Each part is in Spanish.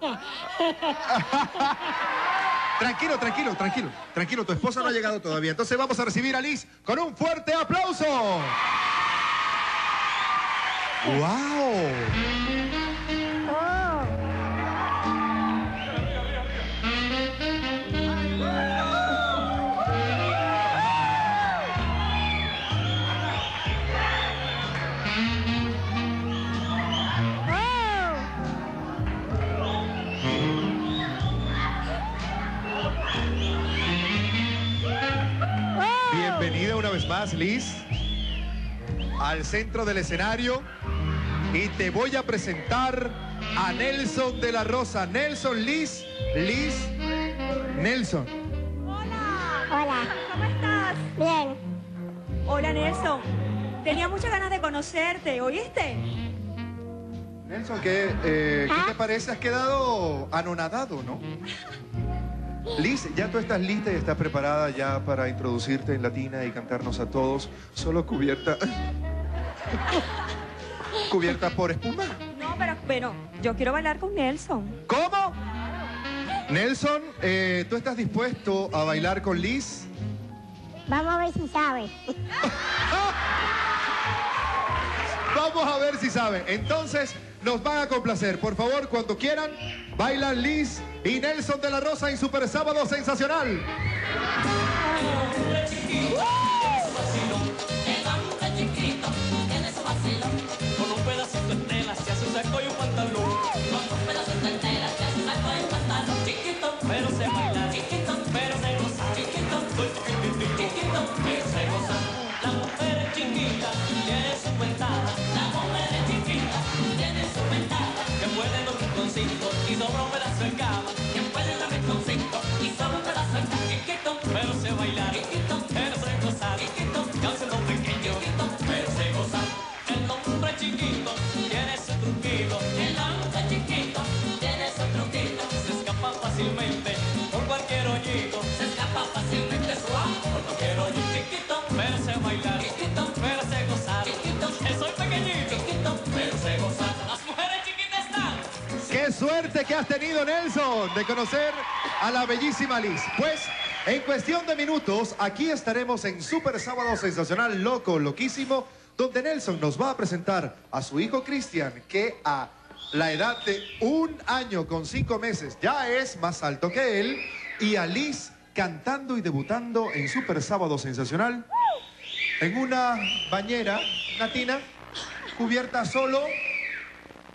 Tranquilo, tranquilo, tranquilo. Tranquilo, tu esposa no ha llegado todavía. Entonces vamos a recibir a Liz con un fuerte aplauso. ¡Wow! Bienvenida una vez más, Liz, al centro del escenario. Y te voy a presentar a Nelson de la Rosa. Nelson, Liz, Liz, Nelson. Hola, ¿Cómo estás? bien. Hola Nelson. Tenía muchas ganas de conocerte, ¿oíste? Nelson, ¿qué, eh, ¿qué te parece? Has quedado anonadado, ¿no? Liz, ya tú estás lista y estás preparada ya para introducirte en Latina y cantarnos a todos, solo cubierta... cubierta por espuma. No, pero bueno, yo quiero bailar con Nelson. ¿Cómo? Nelson, eh, ¿tú estás dispuesto a bailar con Liz? Vamos a ver si sabe. Vamos a ver si sabe. Entonces, nos van a complacer. Por favor, cuando quieran, bailan Liz y Nelson de la Rosa en Super Sábado Sensacional. Suerte que has tenido, Nelson, de conocer a la bellísima Liz! Pues, en cuestión de minutos, aquí estaremos en Super Sábado Sensacional Loco, Loquísimo, donde Nelson nos va a presentar a su hijo Cristian, que a la edad de un año con cinco meses ya es más alto que él, y a Liz cantando y debutando en Super Sábado Sensacional en una bañera, una tina, cubierta solo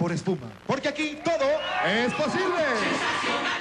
por espuma. Porque aquí todo es posible.